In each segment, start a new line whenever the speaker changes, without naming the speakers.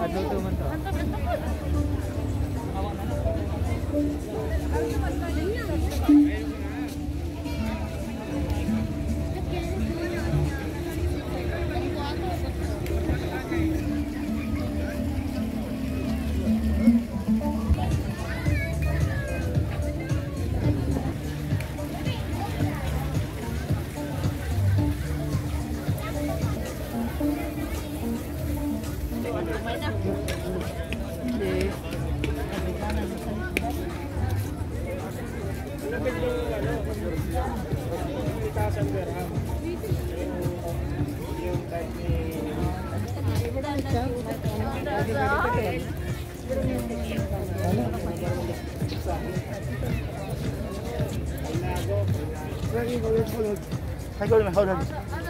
Adluto man to.
Adluto man to. 哎，你好。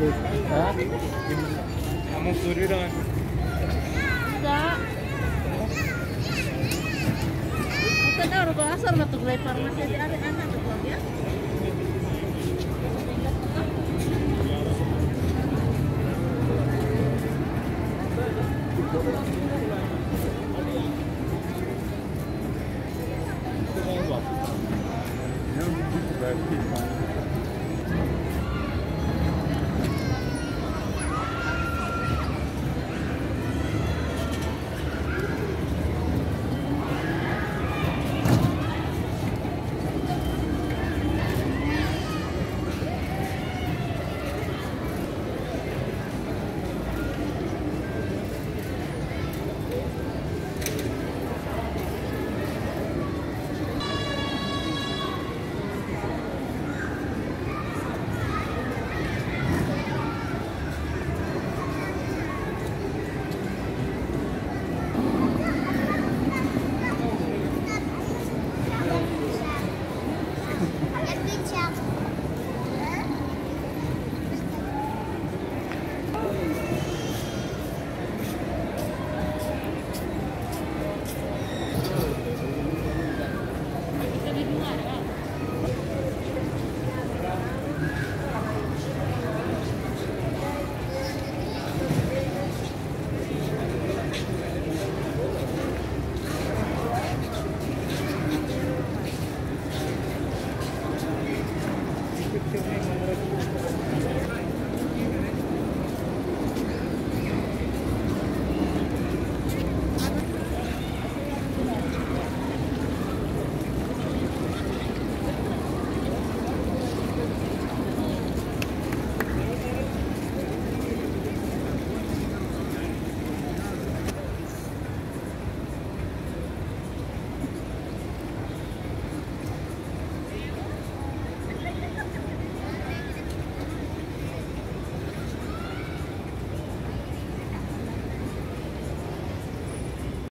라.
Kamu suri dengan
Enggak. Asal batu lebar masih ada anak-anak tuh ya.
Muito velho.